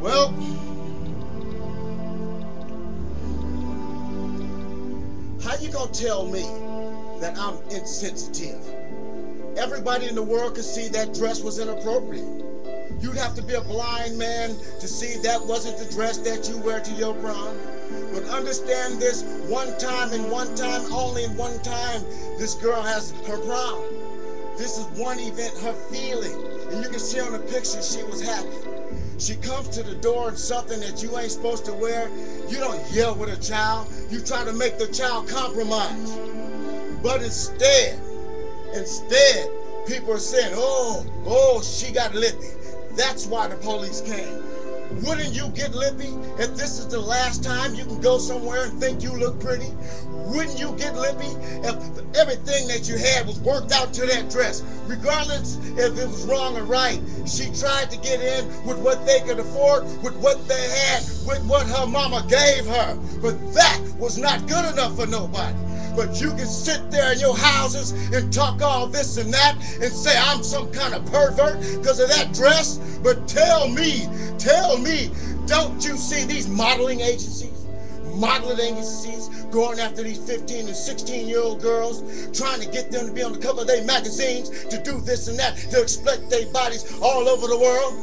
Well, how you gonna tell me that I'm insensitive? Everybody in the world could see that dress was inappropriate. You'd have to be a blind man to see that wasn't the dress that you wear to your prom. But understand this one time and one time only and one time this girl has her prom. This is one event, her feeling. And you can see on the picture she was happy. She comes to the door in something that you ain't supposed to wear. You don't yell with a child. You try to make the child compromise. But instead, instead, people are saying, oh, oh, she got lippy. That's why the police came. Wouldn't you get lippy if this is the last time you can go somewhere and think you look pretty? Wouldn't you get lippy if everything that you had was worked out to that dress? Regardless if it was wrong or right, she tried to get in with what they could afford, with what they had, with what her mama gave her. But that was not good enough for nobody. But you can sit there in your houses and talk all this and that and say I'm some kind of pervert because of that dress. But tell me, tell me, don't you see these modeling agencies? Modeling agencies going after these 15 and 16 year old girls, trying to get them to be on the cover of their magazines, to do this and that, to exploit their bodies all over the world.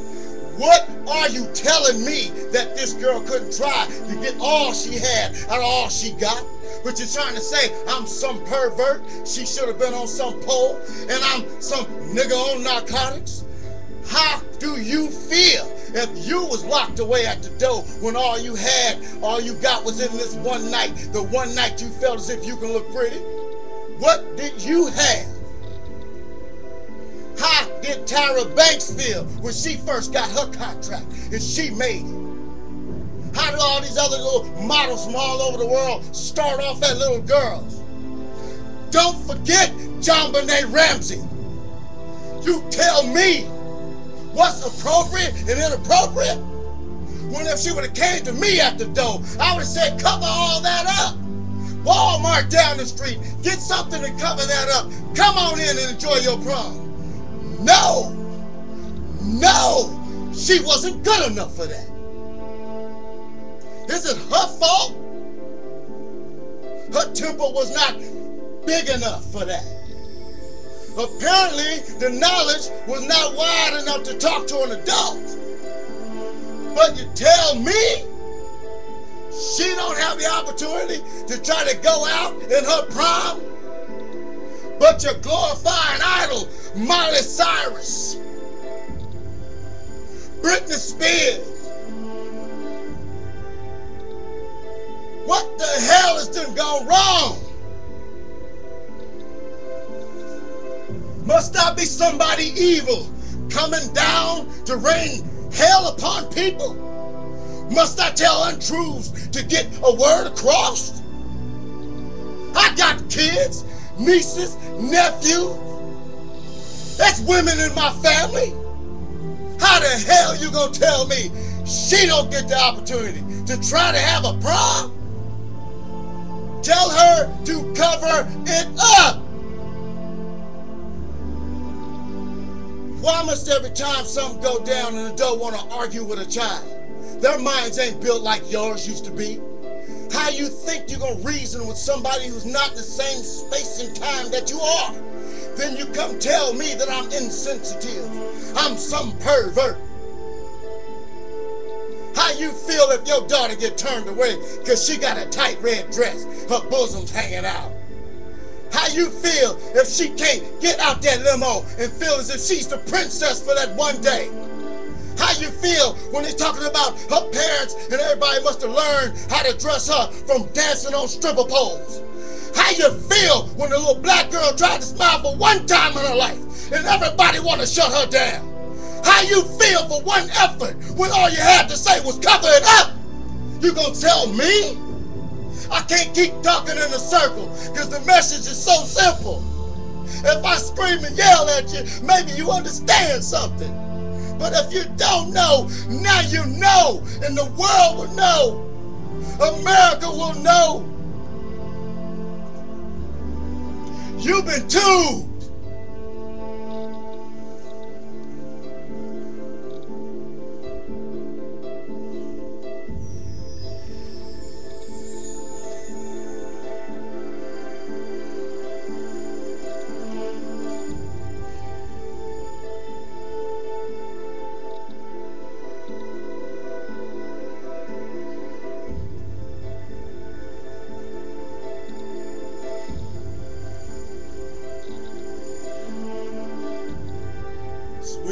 What are you telling me that this girl couldn't try to get all she had out of all she got? But you're trying to say I'm some pervert. She should have been on some pole, and I'm some nigga on narcotics. How do you feel if you was locked away at the door when all you had, all you got was in this one night, the one night you felt as if you can look pretty? What did you have? How did Tyra Banks feel when she first got her contract and she made? How do all these other little models from all over the world start off as little girls? Don't forget JonBenét Ramsey. You tell me what's appropriate and inappropriate? When if she would have came to me at the door, I would have said, cover all that up. Walmart down the street, get something to cover that up. Come on in and enjoy your prom. No, no, she wasn't good enough for that. Is it her fault? Her temper was not big enough for that. Apparently, the knowledge was not wide enough to talk to an adult. But you tell me she don't have the opportunity to try to go out in her prom? But you're glorifying idol Miley Cyrus, Britney Spears, gone wrong? Must I be somebody evil coming down to rain hell upon people? Must I tell untruths to get a word across? I got kids, nieces, nephews. That's women in my family. How the hell you gonna tell me she don't get the opportunity to try to have a prom? To cover it up. Why must every time something go down an adult want to argue with a child? Their minds ain't built like yours used to be. How you think you're going to reason with somebody who's not the same space and time that you are? Then you come tell me that I'm insensitive. I'm some pervert. How you feel if your daughter get turned away because she got a tight red dress, her bosom's hanging out? How you feel if she can't get out that limo and feel as if she's the princess for that one day? How you feel when they're talking about her parents and everybody must have learned how to dress her from dancing on stripper poles? How you feel when the little black girl tried to smile for one time in her life and everybody want to shut her down? How you feel for one effort when all you had to say was cover it up? You gonna tell me? I can't keep talking in a circle because the message is so simple. If I scream and yell at you, maybe you understand something. But if you don't know, now you know, and the world will know. America will know. You've been tuned.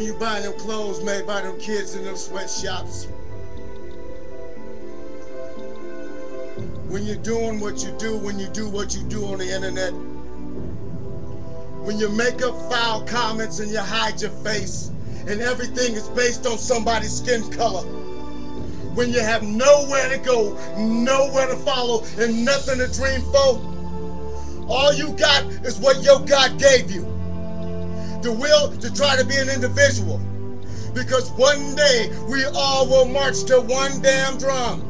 You buying them clothes made by them kids in them sweatshops. When you're doing what you do, when you do what you do on the internet. When you make up foul comments and you hide your face and everything is based on somebody's skin color. When you have nowhere to go, nowhere to follow, and nothing to dream for. All you got is what your God gave you the will to try to be an individual. Because one day we all will march to one damn drum.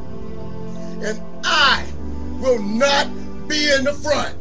And I will not be in the front.